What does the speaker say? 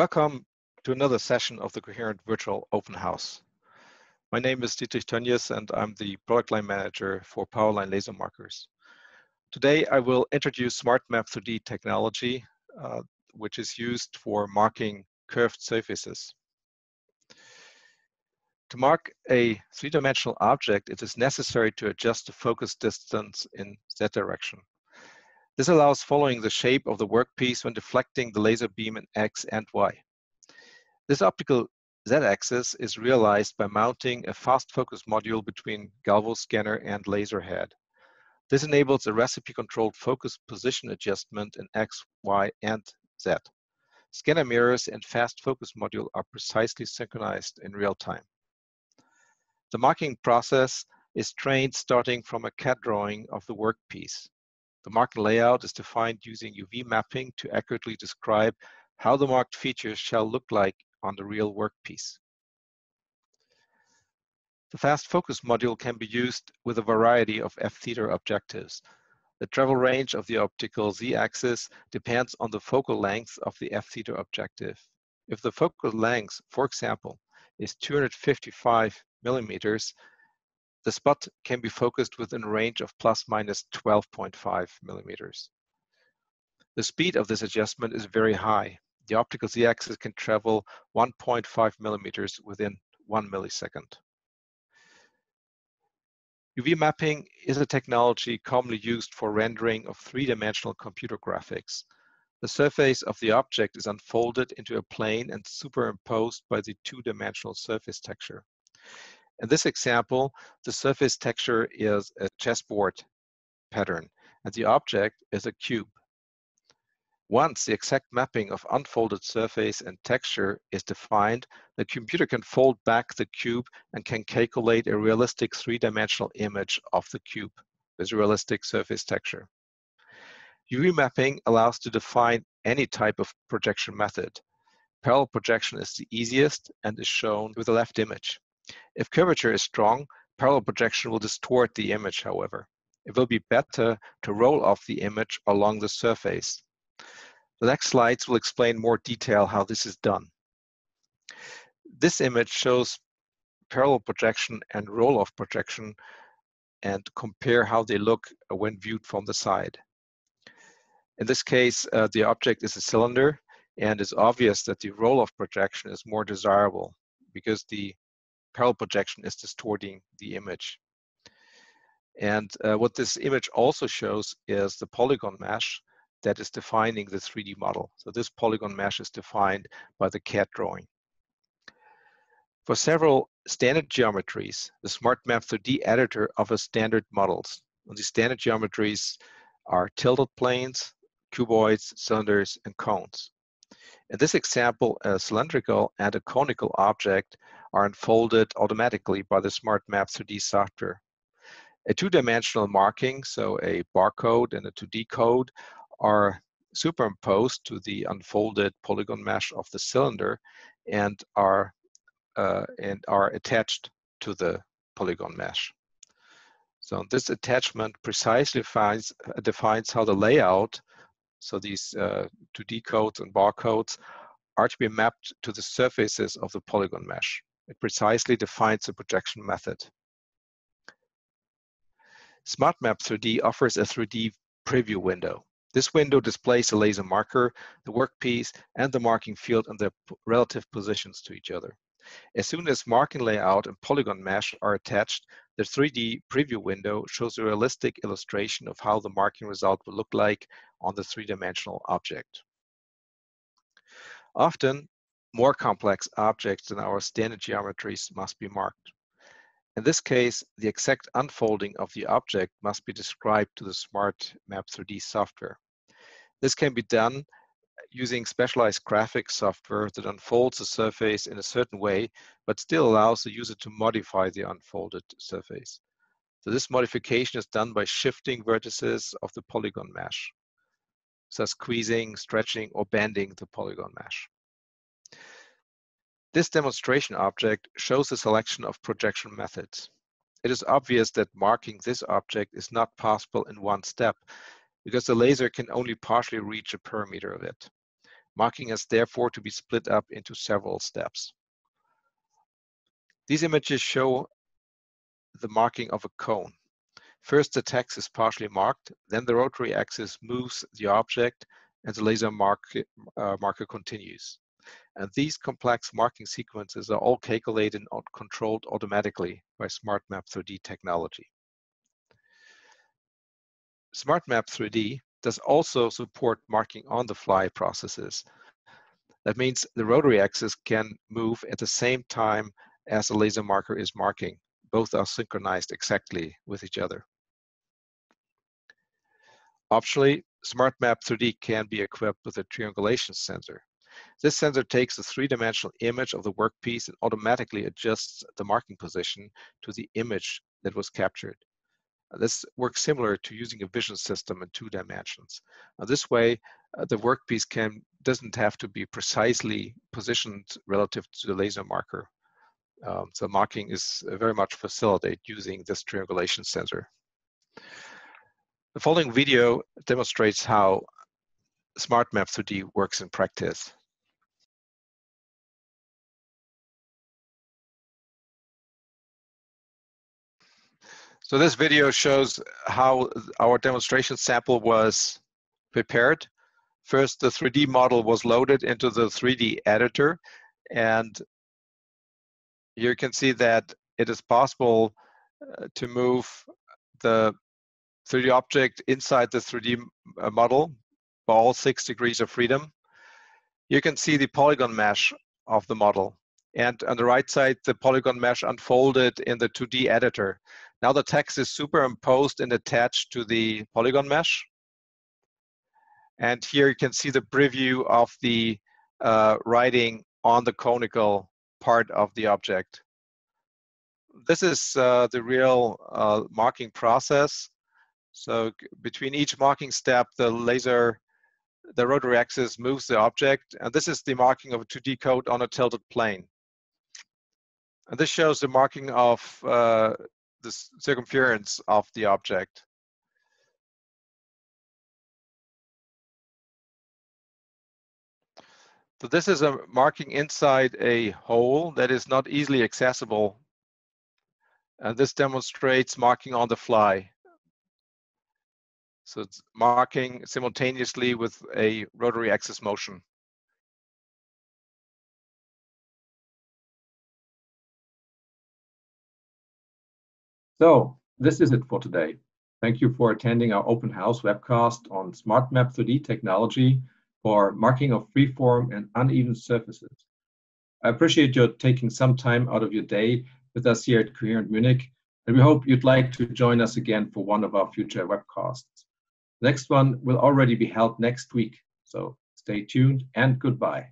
Welcome to another session of the Coherent Virtual Open House. My name is Dietrich Tönjes and I'm the product line manager for Powerline Laser Markers. Today I will introduce SmartMap 3D technology, uh, which is used for marking curved surfaces. To mark a three-dimensional object, it is necessary to adjust the focus distance in Z direction. This allows following the shape of the workpiece when deflecting the laser beam in X and Y. This optical Z-axis is realized by mounting a fast focus module between Galvo scanner and laser head. This enables a recipe-controlled focus position adjustment in X, Y, and Z. Scanner mirrors and fast focus module are precisely synchronized in real time. The marking process is trained starting from a CAD drawing of the workpiece. The marked layout is defined using UV mapping to accurately describe how the marked features shall look like on the real workpiece. The fast focus module can be used with a variety of f-theta objectives. The travel range of the optical z-axis depends on the focal length of the f-theta objective. If the focal length, for example, is 255 millimeters, the spot can be focused within a range of plus minus 12.5 millimeters. The speed of this adjustment is very high. The optical z-axis can travel 1.5 millimeters within one millisecond. UV mapping is a technology commonly used for rendering of three-dimensional computer graphics. The surface of the object is unfolded into a plane and superimposed by the two-dimensional surface texture. In this example, the surface texture is a chessboard pattern, and the object is a cube. Once the exact mapping of unfolded surface and texture is defined, the computer can fold back the cube and can calculate a realistic three-dimensional image of the cube with realistic surface texture. UV mapping allows to define any type of projection method. Parallel projection is the easiest and is shown with the left image. If curvature is strong, parallel projection will distort the image, however. It will be better to roll off the image along the surface. The next slides will explain more detail how this is done. This image shows parallel projection and roll-off projection and compare how they look when viewed from the side. In this case, uh, the object is a cylinder and it's obvious that the roll-off projection is more desirable because the parallel projection is distorting the image. And uh, what this image also shows is the polygon mesh that is defining the 3D model. So this polygon mesh is defined by the CAD drawing. For several standard geometries, the SmartMap 3D editor offers standard models. And these standard geometries are tilted planes, cuboids, cylinders, and cones. In this example, a cylindrical and a conical object are unfolded automatically by the SmartMap 3D software. A two-dimensional marking, so a barcode and a 2D code, are superimposed to the unfolded polygon mesh of the cylinder and are uh, and are attached to the polygon mesh. So this attachment precisely defines, defines how the layout so these uh, 2D codes and barcodes are to be mapped to the surfaces of the polygon mesh. It precisely defines the projection method. SmartMap 3D offers a 3D preview window. This window displays the laser marker, the workpiece, and the marking field and their relative positions to each other. As soon as marking layout and polygon mesh are attached, the 3D preview window shows a realistic illustration of how the marking result will look like on the three-dimensional object. Often, more complex objects than our standard geometries must be marked. In this case, the exact unfolding of the object must be described to the Smart Map 3D software. This can be done using specialized graphics software that unfolds the surface in a certain way, but still allows the user to modify the unfolded surface. So this modification is done by shifting vertices of the polygon mesh, so squeezing, stretching, or bending the polygon mesh. This demonstration object shows a selection of projection methods. It is obvious that marking this object is not possible in one step because the laser can only partially reach a perimeter of it. Marking has therefore to be split up into several steps. These images show the marking of a cone. First, the text is partially marked, then the rotary axis moves the object and the laser mark, uh, marker continues. And these complex marking sequences are all calculated and controlled automatically by SmartMap 3D technology. SmartMap 3D does also support marking on the fly processes. That means the rotary axis can move at the same time as the laser marker is marking. Both are synchronized exactly with each other. Optionally, SmartMap 3D can be equipped with a triangulation sensor. This sensor takes a three-dimensional image of the workpiece and automatically adjusts the marking position to the image that was captured. This works similar to using a vision system in two dimensions. this way, uh, the workpiece can doesn't have to be precisely positioned relative to the laser marker. Um, so marking is very much facilitated using this triangulation sensor. The following video demonstrates how SmartMap 3D works in practice. So this video shows how our demonstration sample was prepared. First, the 3D model was loaded into the 3D editor, and you can see that it is possible uh, to move the 3D object inside the 3D uh, model by all six degrees of freedom. You can see the polygon mesh of the model. And on the right side, the polygon mesh unfolded in the 2D editor. Now the text is superimposed and attached to the polygon mesh. And here you can see the preview of the uh, writing on the conical part of the object. This is uh, the real uh, marking process. So between each marking step, the laser, the rotary axis moves the object. And this is the marking of a 2D code on a tilted plane. And this shows the marking of uh, the circumference of the object. So this is a marking inside a hole that is not easily accessible. And this demonstrates marking on the fly. So it's marking simultaneously with a rotary axis motion. So this is it for today. Thank you for attending our open house webcast on SmartMap 3D technology for marking of freeform and uneven surfaces. I appreciate your taking some time out of your day with us here at Coherent Munich, and we hope you'd like to join us again for one of our future webcasts. The next one will already be held next week, so stay tuned and goodbye.